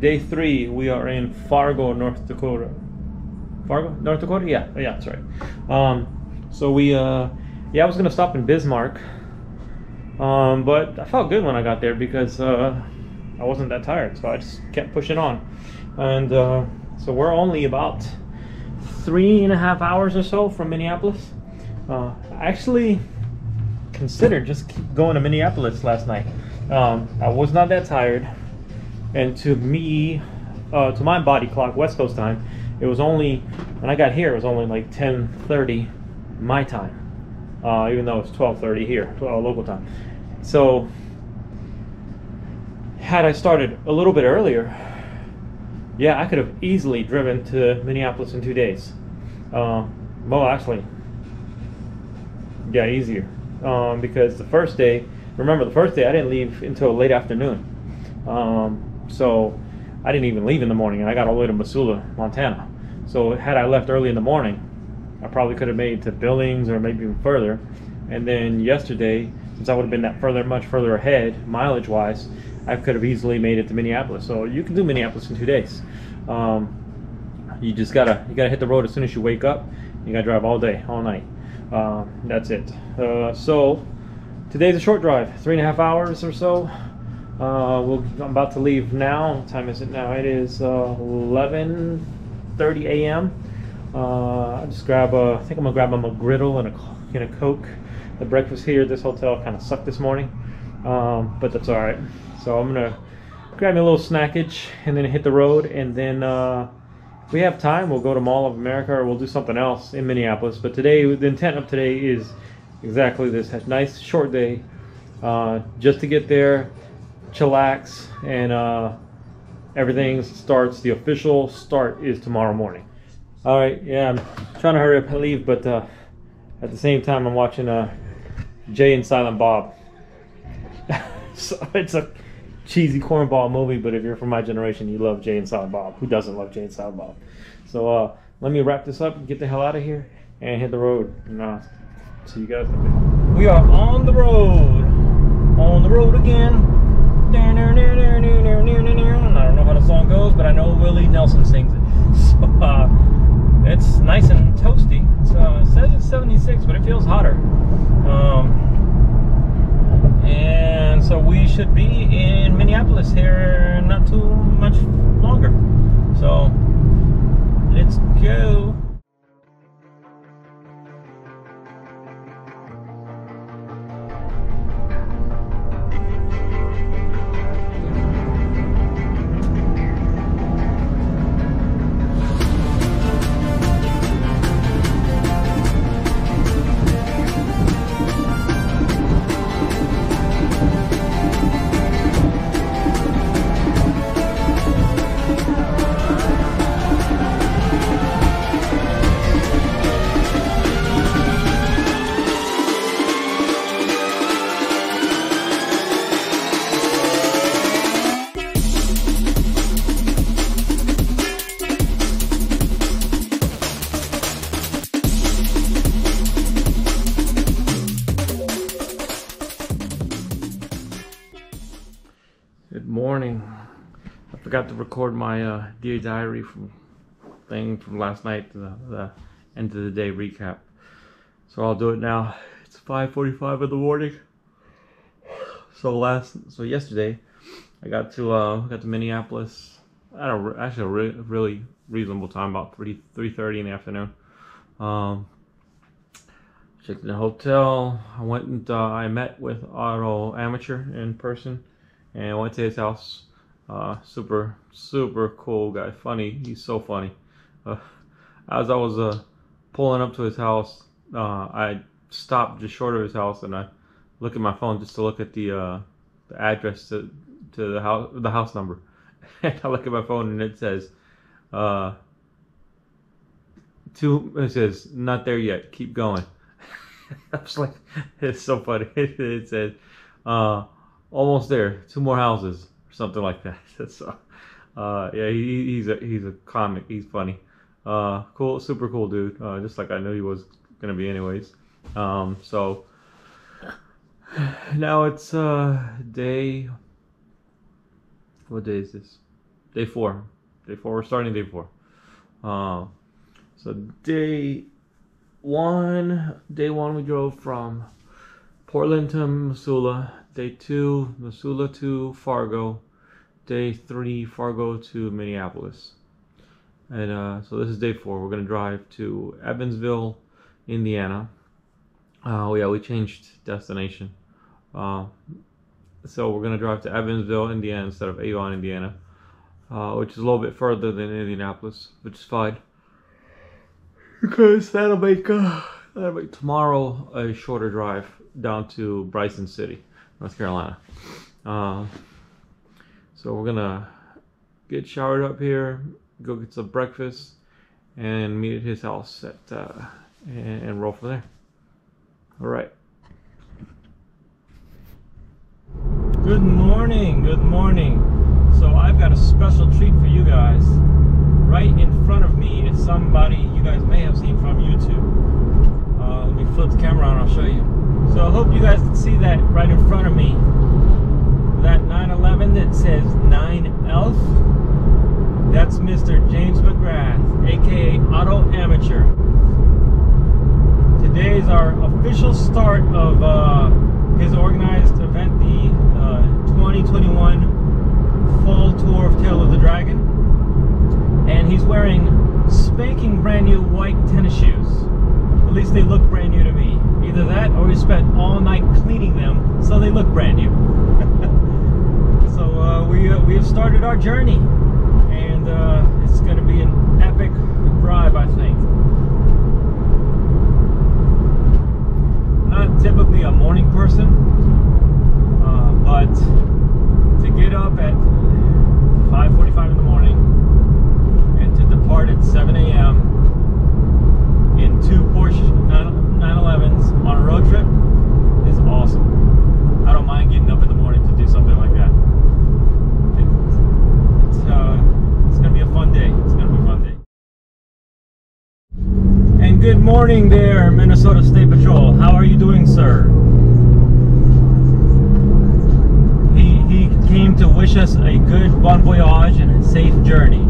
Day three. We are in Fargo, North Dakota. Fargo, North Dakota. Yeah, yeah, that's right. Um, so we, uh, yeah, I was gonna stop in Bismarck, um, but I felt good when I got there because uh, I wasn't that tired, so I just kept pushing on, and uh, so we're only about three and a half hours or so from Minneapolis. Uh, I actually considered just going to Minneapolis last night. Um, I was not that tired and to me, uh, to my body clock, West Coast time, it was only when I got here. It was only like 10:30 my time, uh, even though it's 12:30 here, 12 local time. So, had I started a little bit earlier, yeah, I could have easily driven to Minneapolis in two days. Uh, well, actually, yeah, easier um, because the first day, remember the first day I didn't leave until late afternoon. Um, so I didn't even leave in the morning, and I got all the way to Missoula, Montana. So had I left early in the morning, I probably could have made it to Billings or maybe even further. And then yesterday, since I would have been that further, much further ahead, mileage wise, I could have easily made it to Minneapolis. So you can do Minneapolis in two days. Um, you just gotta you gotta hit the road as soon as you wake up. You gotta drive all day, all night. Uh, that's it. Uh, so today's a short drive, three and a half hours or so. Uh, we'll, I'm about to leave now. What time is it now? It is 11:30 uh, a.m. Uh, I just grab a. I think I'm gonna grab a McGriddle and a and a Coke. The breakfast here at this hotel kind of sucked this morning, um, but that's all right. So I'm gonna grab me a little snackage and then hit the road. And then uh, if we have time, we'll go to Mall of America or we'll do something else in Minneapolis. But today, the intent of today is exactly this: nice short day, uh, just to get there chillax, and uh, everything starts. The official start is tomorrow morning. All right, yeah, I'm trying to hurry up and leave, but uh, at the same time, I'm watching uh, Jay and Silent Bob. so it's a cheesy cornball movie, but if you're from my generation, you love Jay and Silent Bob. Who doesn't love Jay and Silent Bob? So uh, let me wrap this up get the hell out of here and hit the road. And, uh, see you guys. We are on the road. On the road again. I don't know how the song goes, but I know Willie Nelson sings it. Uh, it's nice and toasty. So it says it's 76, but it feels hotter. Um, and so we should be in Minneapolis here not too much longer. So let's go. Record my uh, Dear Diary from thing from last night, the, the end of the day recap. So I'll do it now. It's 5:45 in the morning. So last, so yesterday, I got to uh, got to Minneapolis at a actually a re really reasonable time, about three 3:30 in the afternoon. Um, checked in the hotel. I went and uh, I met with Auto Amateur in person and I went to his house. Uh, super, super cool guy. Funny. He's so funny. Uh, as I was uh, pulling up to his house, uh, I stopped just short of his house and I look at my phone just to look at the, uh, the address to, to the house, the house number. and I look at my phone and it says, uh, two, it says, not there yet. Keep going. I was like, it's so funny. it says, uh, almost there. Two more houses or something like that. uh, yeah, he, he's a he's a comic. He's funny. Uh, cool, super cool dude. Uh, just like I knew he was gonna be, anyways. Um, so now it's uh day. What day is this? day four. Day four. We're starting day four. Uh, so day one, day one we drove from Portland to Missoula. Day two, Missoula to Fargo. Day three, Fargo to Minneapolis. And uh, so this is day four. We're gonna drive to Evansville, Indiana. Oh uh, yeah, we changed destination. Uh, so we're gonna drive to Evansville, Indiana instead of Avon, Indiana, uh, which is a little bit further than Indianapolis, which is fine because that'll make uh, that'll make tomorrow a shorter drive down to Bryson City, North Carolina. Uh, so we're gonna get showered up here, go get some breakfast, and meet at his house at uh, and, and roll from there. All right. Good morning, good morning. So I've got a special treat for you guys. Right in front of me is somebody you guys may have seen from YouTube. Uh, let me flip the camera on, I'll show you. So I hope you guys can see that right in front of me. That 911 that says 9 Elf. That's Mr. James McGrath, aka Auto Amateur. Today is our official start of uh, his organized event, the uh, 2021 Fall Tour of Tail of the Dragon. And he's wearing spanking brand new white tennis shoes. At least they look brand new to me. Either that or he spent all night cleaning them so they look brand new. so uh, we, uh, we have started our journey and uh, it's going to be an epic drive I think. Typically a morning person, uh, but to get up at 5.45 in the morning and to depart at 7 a.m. in two Porsche 911s on a road trip is awesome. I don't mind getting up in the morning to do something like that. It, it's, uh, it's going to be a fun day. It's going to be a fun day. And good morning there, Minnesota State Patrol. How are you doing, sir? He, he came to wish us a good bon voyage and a safe journey.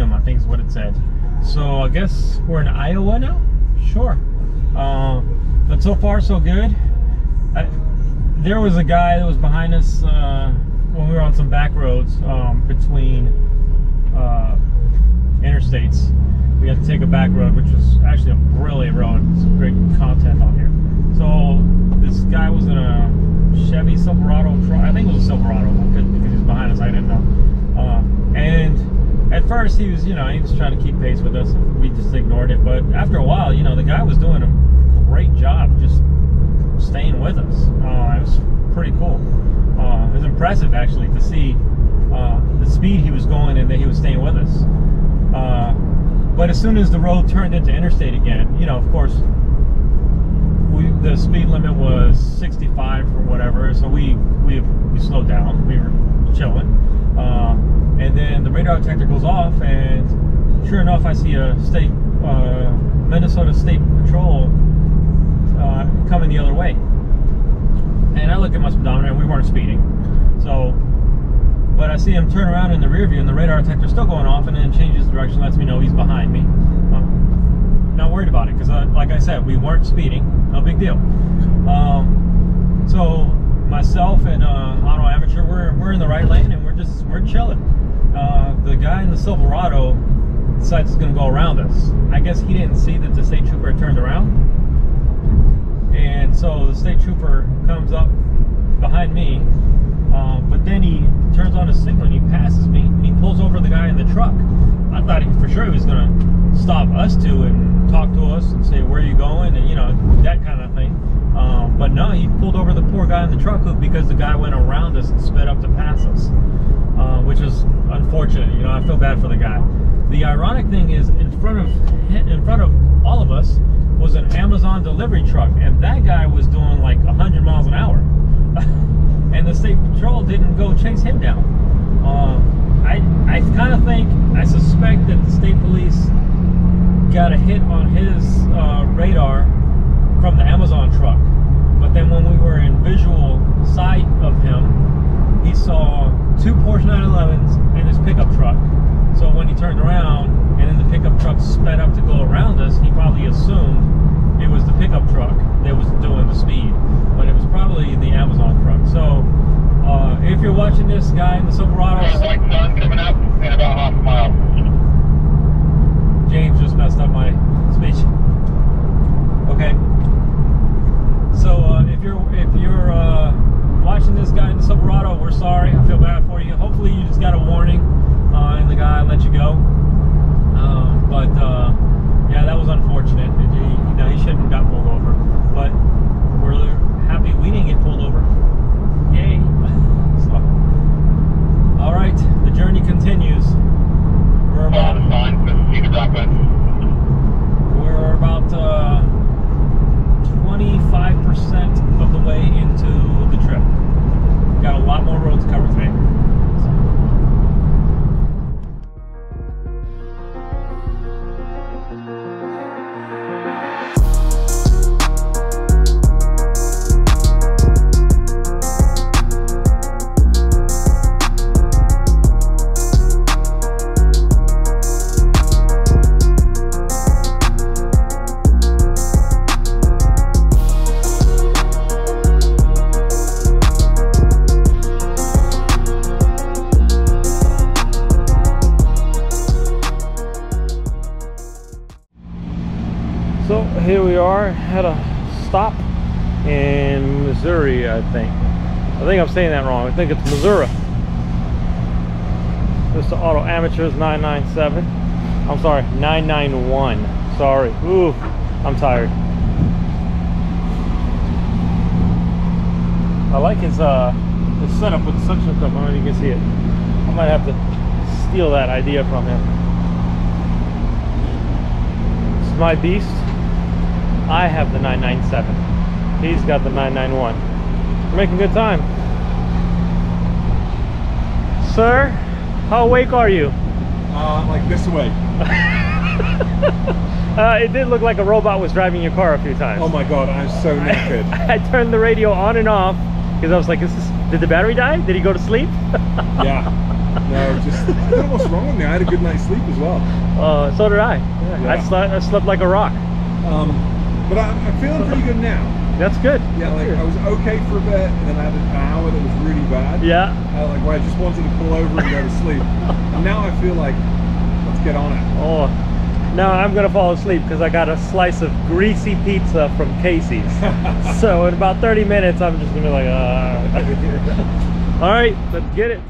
Museum. I think is what it said. So I guess we're in Iowa now. Sure. Uh, but so far so good. I, there was a guy that was behind us uh, when we were on some back roads um, between uh, interstates. We had to take a back road, which was actually a brilliant road. Some great content on here. So this guy was in a Chevy Silverado truck. I think it was a Silverado because he was behind us first he was, you know, he was trying to keep pace with us. And we just ignored it. But after a while, you know, the guy was doing a great job just staying with us. Uh, it was pretty cool. Uh, it was impressive actually to see uh, the speed he was going and that he was staying with us. Uh, but as soon as the road turned into interstate again, you know, of course, we the speed limit was 65 or whatever, so we we we slowed down. We were chilling, uh, and then the radar detector goes off, and sure enough, I see a state uh, Minnesota State Patrol uh, coming the other way, and I look at my speedometer, and we weren't speeding, so. But I see him turn around in the rear view, and the radar detector's still going off, and then changes direction, lets me know he's behind me. Um, not worried about it because, uh, like I said, we weren't speeding. No big deal. Um, so myself and uh, Auto Amateur, we're, we're in the right lane and we're just we're chilling. Uh, the guy in the Silverado decides he's going to go around us. I guess he didn't see that the state trooper turned around, and so the state trooper comes up behind me. Uh, but then he turns on his signal and he passes me. And he pulls over the guy in the truck. I thought he, for sure he was going to stop us two and talk to us and say, where are you going? And, you know, that kind of thing. Um, but no, he pulled over the poor guy in the truck because the guy went around us and sped up to pass us, uh, which is unfortunate. You know, I feel bad for the guy. The ironic thing is, in front of in front of all of us was an Amazon delivery truck, and that guy was doing like 100 miles an hour, and the state patrol didn't go chase him down. Uh, I I kind of think I suspect that the state police got a hit on his uh, radar from the Amazon truck. But then when we were in visual sight of him, he saw two Porsche 911s and his pickup truck. So when he turned around and then the pickup truck sped up to go around us, he probably assumed it was the pickup truck that was doing the speed. But it was probably the Amazon truck. So uh, if you're watching this guy in the Silverado, sun coming up Missouri. This is Auto Amateurs 997. I'm sorry, 991. Sorry. Ooh, I'm tired. I like his uh his setup with the suction cup. I don't know if you can see it. I might have to steal that idea from him. This is my beast. I have the 997. He's got the 991. We're making good time. Sir, how awake are you? Uh, like this way. Uh, it did look like a robot was driving your car a few times. Oh my god, I'm so knackered. I turned the radio on and off because I was like, is this, did the battery die? Did he go to sleep? yeah. No, just I don't know what's wrong with me. I had a good night's sleep as well. Uh, so did I. Yeah, I, slept, I slept like a rock. Um, but I, I'm feeling pretty good now. That's good. Yeah, like I was okay for a bit, and then I had an hour that was really bad. Yeah. I, like where I just wanted to pull over and go to sleep. and now I feel like let's get on it. Oh, now I'm gonna fall asleep because I got a slice of greasy pizza from Casey's. so in about 30 minutes, I'm just gonna be like, uh. All right, let's get it.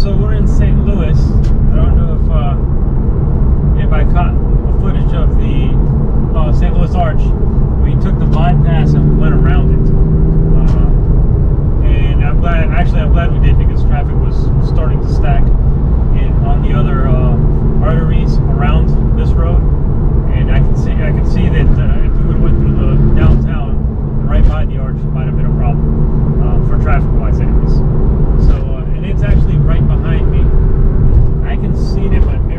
so we're in St. Louis. I don't know if uh, if I caught footage of the uh, St. Louis Arch. We took the bypass and went around it. Uh, and I'm glad, actually, I'm glad we did because traffic was starting to stack in, on the other uh, arteries around this road. And I can see, I can see that uh, if we would have went through the downtown right by the arch, it might have been a problem uh, for traffic-wise, anyways it's actually right behind me. I can see it in my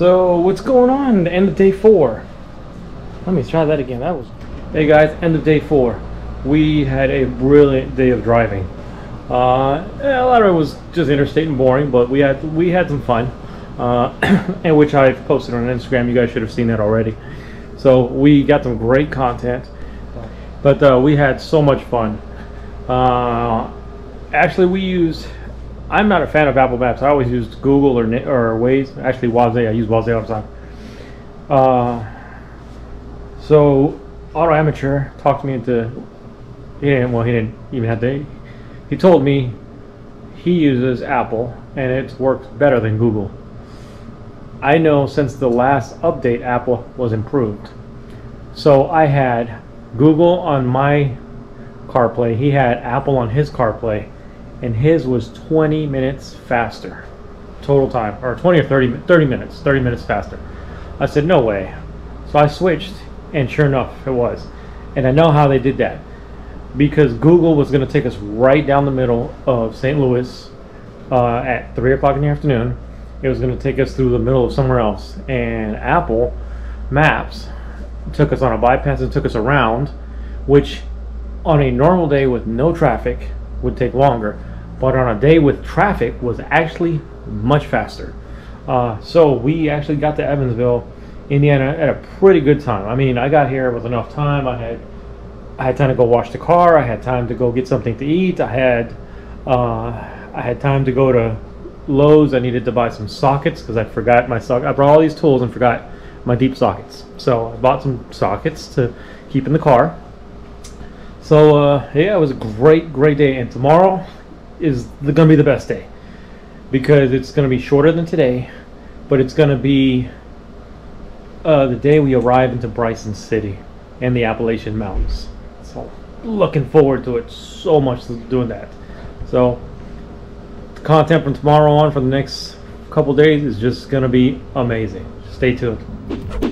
So, what's going on? End of day four. Let me try that again. That was. Hey guys, end of day four. We had a brilliant day of driving. Uh, a lot of it was just interstate and boring, but we had we had some fun, uh, and which I've posted on Instagram. You guys should have seen that already. So we got some great content, but uh, we had so much fun. Uh, actually, we used. I'm not a fan of Apple Maps. I always used Google or or Waze. Actually, Waze. I use Waze all the time. Uh, so, Auto Amateur talked me into. He didn't. Well, he didn't even have to. He told me he uses Apple and it works better than Google. I know since the last update, Apple was improved. So I had Google on my CarPlay. He had Apple on his CarPlay, and his was 20 minutes faster total time, or 20 or 30, mi- 30 minutes, 30 minutes faster. I said, no way. So I switched, and sure enough, it was. And I know how they did that because Google was going to take us right down the middle of St. Louis uh, at 3 o'clock in the afternoon. It was going to take us through the middle of somewhere else. And Apple Maps took us on a bypass and took us around, which on a normal day with no traffic would take longer. But on a day with traffic was actually much faster. Uh, so we actually got to Evansville, Indiana at a pretty good time. I mean, I got here with enough time. I had I had time to go wash the car. I had time to go get something to eat. I had uh, I had time to go to Lowe's. I needed to buy some sockets because I forgot my socket. I brought all these tools and forgot my deep sockets. So I bought some sockets to keep in the car. So uh, yeah, it was a great, great day. And tomorrow is gonna be the best day because it's gonna be shorter than today, but it's gonna be uh, the day we arrive into Bryson City and the Appalachian Mountains. So looking forward to it so much doing that. So the content from tomorrow on for the next couple days is just gonna be amazing. Stay tuned.